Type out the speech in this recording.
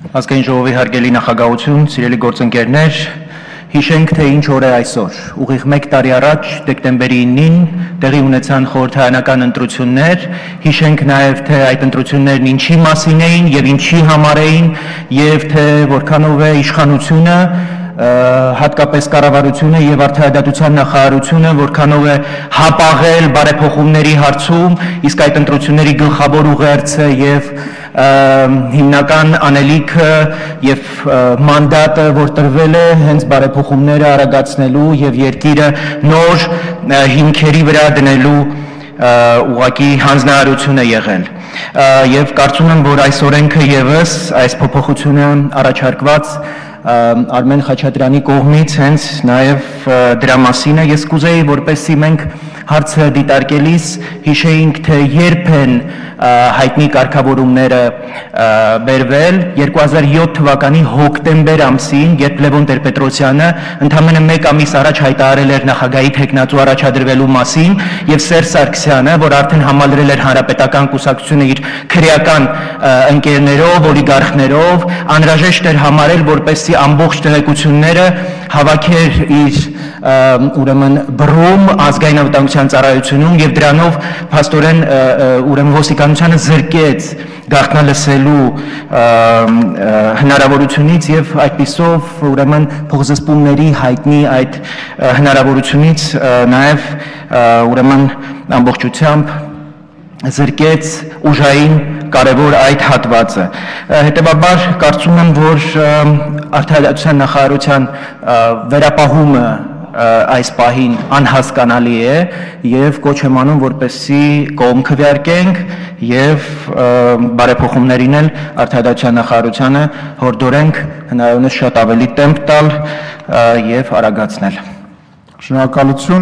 Ազգային ժողովի հարգելի նախագահություն, սիրելի գործընկերներ, հիշենք թե ինչ օր է այսօր։ Ուղիղ 1 տարի առաջ դեկտեմբերի 9-ին տեղի ունեցան խորհրդարանական ընտրություններ, հիշենք նաև թե այդ ընտրություններն ինչի մասին էին եւ ինչի համար էին եւ թե որքանով է իշխանությունը հատկապես կառավարությունը եւ արդարադատության նախարարությունը որքանով է հապաղել բարեփոխումների հարցում, իսկ այդ ընտրությունների գլխավոր ուղերձը եւ հիմնական անելիքը եւ մանդատը, որ տրվել է հենց բարեփոխումները արագացնելու եւ երկիրը նոր հիմքերի վրա դնելու ուղակի հանձնարարություն է եղել եւ կարծում եմ որ այս օրենքը եւս այս փոփոխությունը առաջարկված Արմեն Խաչատրյանի կողմից հենց նաև դրա մասին է ես կուզեի որպեսի մենք հարցը դիտարկելիս հիշեինք թե երբ են հայտնի կարգավորումները բերվել. 2007 թվականի հոկտեմբեր ամսին, երբ Լևոն Տեր-Պետրոսյանը ընդամենը 1 ամիս առաջ հայտարարել էր նախագահի տեխնացու առաջադրվելու մասին եւ Սերժ Սարգսյանը, որ արդեն համալրել էր հանրապետական կուսակցությունը իր քրեական ընկերներով, օլիգարխներով, անհրաժեշտ էր համարել, որպեսզի ամբողջ տեղեկությունները հավաքեր իր ուրեմն բռում ազգային անվտանգության ծառայությունում եւ դրանով փաստորեն ուրեմն ոստիկանությանը զրկեց գաղտնալսելու հնարավորությունից եւ այդպիսով ուրեմն փոխզսպումների հայտնի այդ հնարավորությունից նաեւ ուրեմն ամբողջությամբ զրկեց ուժային կարևոր այդ հատվածը։ Հետևաբար կարծում եմ, որ արդարացության նախարարության վերապահումը այս պահին անհասկանալի է եւ կոչ եմ անում որպեսի կողմ քվեարկենք եւ բարեփոխումներին էլ արդարացության նախարարությանը հորդորենք հնարավորինս շատ ավելի տեմպ տալ եւ արագացնել։ Շնորհակալություն